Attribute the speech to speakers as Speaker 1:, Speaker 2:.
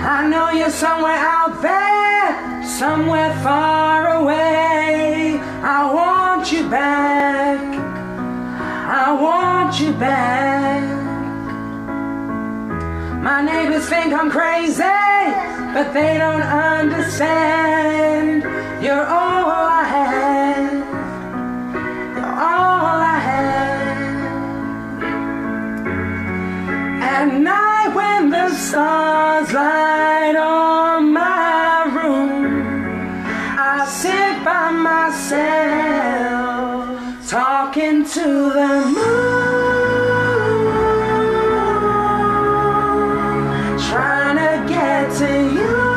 Speaker 1: I know you're somewhere out there, somewhere far away. I want you back. I want you back. My neighbors think I'm crazy, but they don't understand. You're all I have. You're all I have. At night stars light on my room, I sit by myself talking to the moon, trying to get to you.